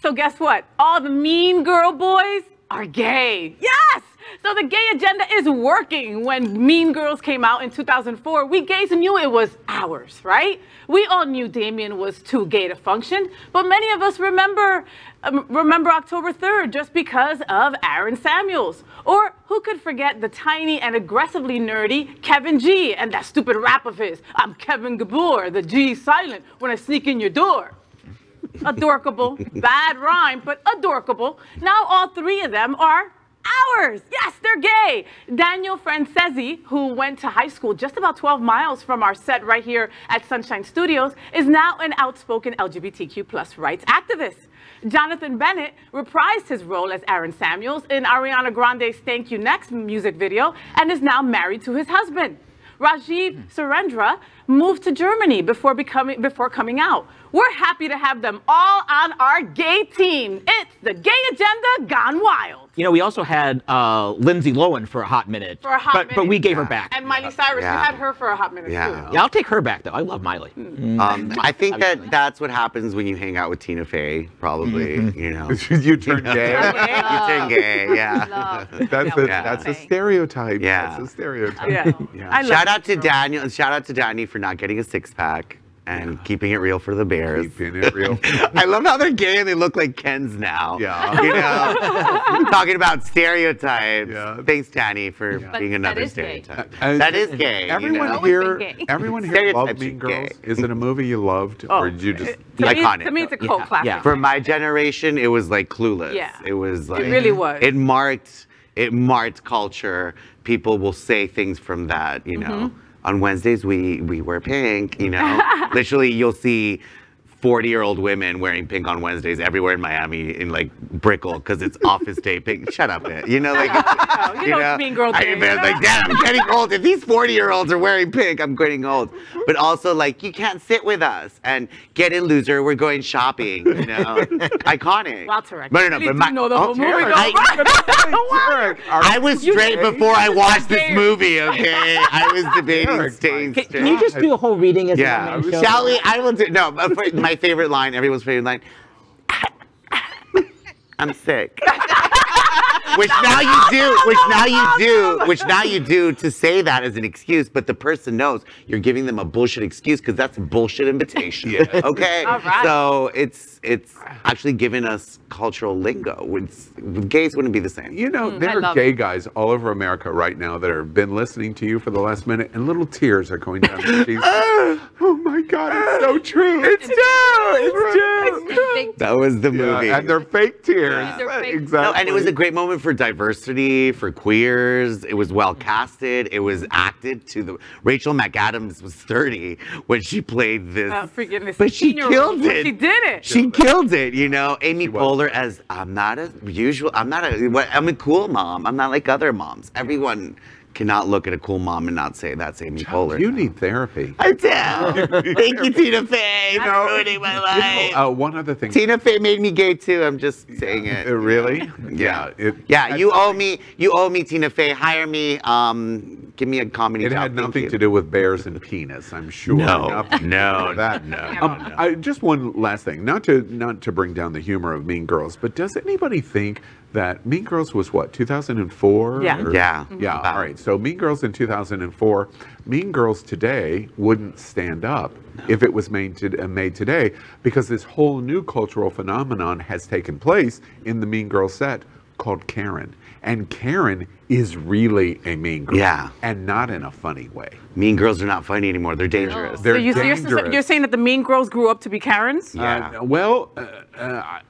So guess what? All the mean girl boys are gay. Yes! So the gay agenda is working. When Mean Girls came out in 2004, we gays knew it was ours, right? We all knew Damien was too gay to function, but many of us remember um, remember October 3rd just because of Aaron Samuels. Or who could forget the tiny and aggressively nerdy Kevin G and that stupid rap of his, I'm Kevin Gnapoor, the G silent when I sneak in your door adorkable, bad rhyme, but adorkable. Now all three of them are ours. Yes, they're gay. Daniel Franzese, who went to high school just about 12 miles from our set right here at Sunshine Studios, is now an outspoken LGBTQ plus rights activist. Jonathan Bennet reprised his role as Aaron Samuels in Ariana Grande's Thank You Next music video and is now married to his husband. Rajiv Surendra moved to Germany before becoming before coming out. We're happy to have them all on our gay team. It's the gay agenda gone wild. You know, we also had uh, Lindsay Lohan for a hot minute. For a hot but, minute. But we gave her back. And Miley Cyrus, Yeah. we had her for a hot minute Yeah. too. yeah, I'll take her back though. I love Miley. Um, I think that that's what happens when you hang out with Tina Fey, probably, you know. you turn gay. you turn gay, yeah. Love. That's a, Yeah. that's a stereotype. Yeah. That's a stereotype. Yeah. Yeah. I Shout out to her. Daniel, shout out to Danny for not getting a six pack and keeping it real for the Bears. Keeping it real. I love how they're gay and they look like Kens now. Yeah. You know, talking about stereotypes. Yeah. Thanks, Danny, for Yeah. But being that another is gay. stereotype. And that is gay. you Everyone know? Here, been gay. everyone here Stereotypes loved are Mean gay. Girls. Is it a movie you loved, Oh, or did you just? to me, Iconic. to me, it's a cult Yeah, classic. yeah. For my generation, it was like clueless. Yeah. It was like it really was. It marked it marked culture. People will say things from that, you know. Mm-hmm. On Wednesdays we we wear pink, you know. Literally you'll see 40 year old women wearing pink on Wednesdays everywhere in Miami in like Brickell because it's office day pink. Shut up, man. You know, like, Oh, you know it's Mean Girl I, Day. man, like, Dad, I'm getting old. If these 40 year olds are wearing pink, I'm getting old. But also, like, you can't sit with us and get in, loser. We're going shopping, you know. Iconic. Wow, Tarek, No, you no, no. but my, know the oh, whole movie, I, Derek, I was straight before I watched this movie, okay? I was debating staying Mike. Can, straight. can you just do a whole reading as Yeah. a one-man show? Shall we? I will do. No, but for my favorite line, everyone's favorite line. Ah, ah. I'm sick. Which now you do, which now you do, which now you do to say that as an excuse, but the person knows you're giving them a bullshit excuse because that's a bullshit invitation. Yeah. Okay. All right. So it's it's actually given us cultural lingo. Which with gays wouldn't be the same. You know, hmm, I there are gay it. guys all over America right now that have been listening to you for the last minute, and little tears are going down their cheeks. oh my God, it's so true. It's true. It's true. Big That was the movie. Yeah, and they're fake tears. These are fake- Exactly. No, and it was a great moment for diversity, for queers. It was well mm-hmm. casted. It was acted to the. Rachel McAdams was 30 when she played this. Oh, freaking this but she killed it. She did it. She killed it, you know. Amy She. Poehler as I'm not a usual. I'm not a. What, I'm a cool mom. I'm not like other moms. Everyone cannot look at a cool mom and not say that's Amy Poehler. You need therapy. I do. Thank you, Tina Fey, for ruining my life. Uh, one other thing. Tina Fey made me gay too. I'm just saying it. Uh, really? Yeah. It, Yeah, you owe me. You owe me, Tina Fey. Hire me. Um, give me a comedy It job. had Thank nothing you. to do with bears and penis, I'm sure. No, Nothing no, to do with that. no, Um, no. I, just one last thing, not to not to bring down the humor of Mean Girls, but does anybody think that Mean Girls was what 2004? Yeah. Or- Yeah. Yeah. About. All right. So Mean Girls in 2004, Mean Girls today wouldn't stand up if it was made to, uh, made today because this whole new cultural phenomenon has taken place in the Mean Girls set called Karen. And Karen is really a mean girl. Yeah. And not in a funny way. Mean girls are not funny anymore. They're dangerous. They're so you, so you're, dangerous. you're saying that the mean girls grew up to be Karens? Yeah. Uh, well, uh, uh, I- I-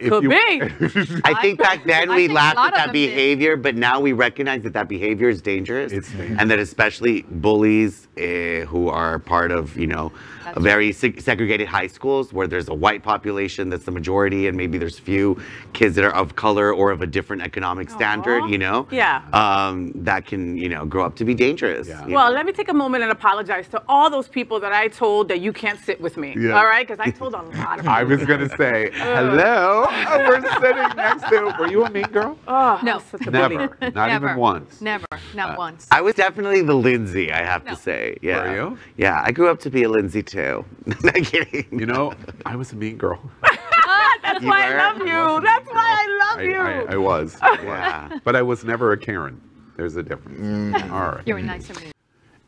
if Could you, be. I think back then I we laughed at that them did. behavior, but now we recognize that that behavior is dangerous, It's dangerous. and that especially bullies uh, who are part of you know a very seg- segregated high schools where there's a white population that's the majority, and maybe there's a few kids that are of color or of a different economic standard. You know, Yeah. um, that can you know grow up to be dangerous. Yeah. Well, know? let me take a moment and apologize to all those people that I told that you can't sit with me. Yeah. All right? Because I told a lot of people. I was going to say, hello, we're sitting next to, were you a mean girl? Oh, No. I'm such a bully. Never, not Never. even once. Never, not Uh, once. I was definitely the Lindsay, I have No. to say. Yeah. Were you? Yeah, I grew up to be a Lindsay too. Not kidding. You know, I was a mean girl. That's ah, That's You why were? I love you. That's why I love I, you. I, I was. I was. Yeah. But I was never a Karen. There's a difference. Mm. All right. You're a nicer man.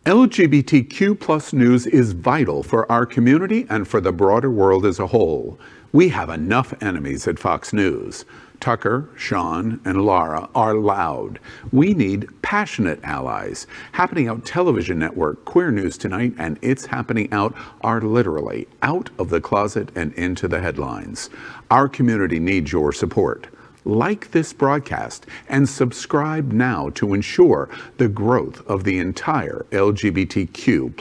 LGBTQ plus news is vital for our community and for the broader world as a whole. We have enough enemies at Fox News. Tucker, Sean, and Lara are loud. We need passionate allies. Happening Out Television Network, Queer News Tonight, and It's Happening Out are literally out of the closet and into the headlines. Our community needs your support like this broadcast and subscribe now to ensure the growth of the entire LGBTQ